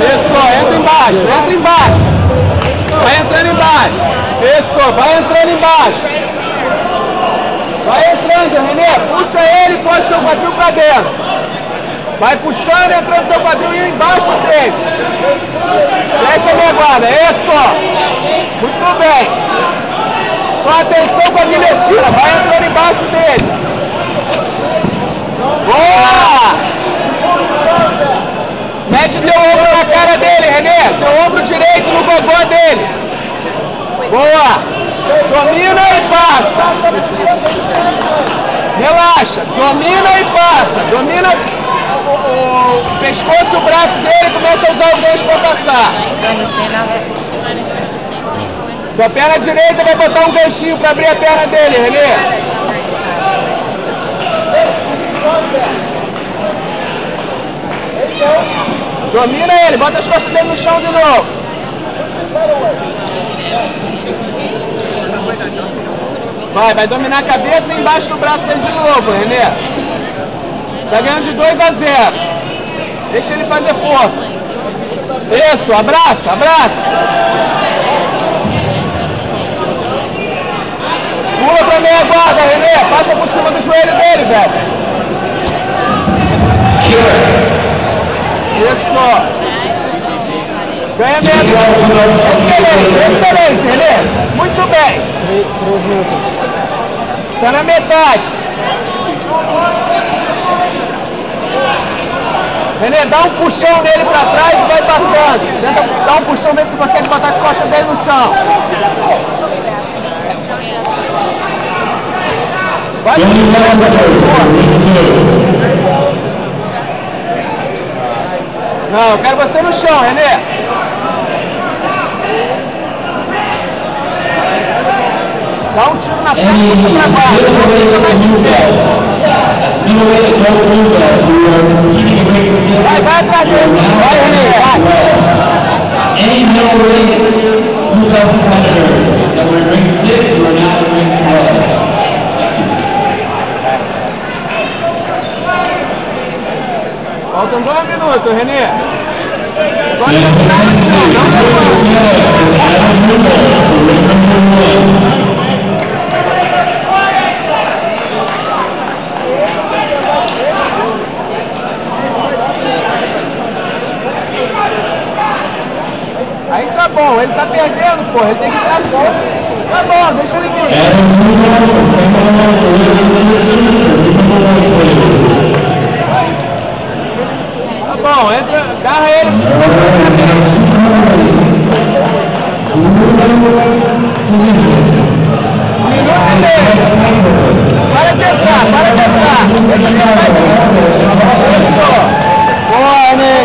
Isso, entra embaixo, entra embaixo. Vai entrando embaixo. Isso, vai entrando embaixo. Vai entrando, Renê. Puxa ele e põe seu quadril pra dentro. Vai puxando, entrando seu quadril e embaixo dele. Fecha a minha guarda. Isso. Muito bem. Só atenção com a guilhotina. Vai entrando embaixo dele. Renê. Teu ombro direito no gogó dele. Boa! Domina e passa. Relaxa. Domina e passa. Domina o, o, o pescoço e o braço dele começa a usar os dois para passar. Sua perna direita vai botar um ganchinho para abrir a perna dele, Renê. Domina ele, bota as costas dele no chão de novo. Vai, vai dominar a cabeça e embaixo do braço dele de novo, Renê. Tá ganhando de 2 a 0. Deixa ele fazer força. Isso, abraça, abraça. Pula pra meia guarda, Renê. Passa por cima do joelho dele, velho. Ganha meia Excelente, excelente, Renê. Muito bem. Três minutos. Está na metade. Renê, dá um puxão nele pra trás e vai passando. Tenta dar um puxão, ver se consegue botar as costas dele no chão. Vai Não, eu quero você no chão, Renê. Dá um tiro na frente e puxa pra baixo. Não fica mais de pé. Vai, vai atrás dele. Vai, Renê, vai. Any middleweight who have competitors that were ring six who are now in ring. Faltam dois minutos, Renê. Botar no chão, não bom, ele tá perdendo, porra, ele tem que pra cima. Tá bom, deixa ele vir. Tá bom, entra, agarra ele. E. Para de entrar, para de entrar. Deixa ele Isso. Boa, Ney.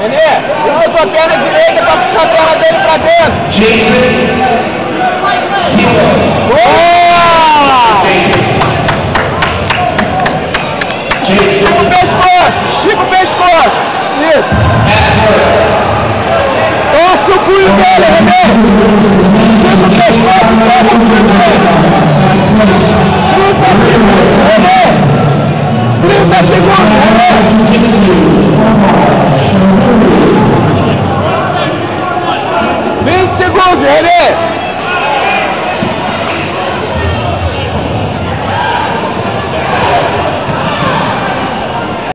Renê, usa tua perna direita pra puxar a perna dele pra dentro. Boa! Estica o pescoço, estica o pescoço. Isso. Torce o punho dele, Renê. Estica o pescoço, pega o punho dele. 30 segundos, Renê. 30 segundos, Renê. How's it?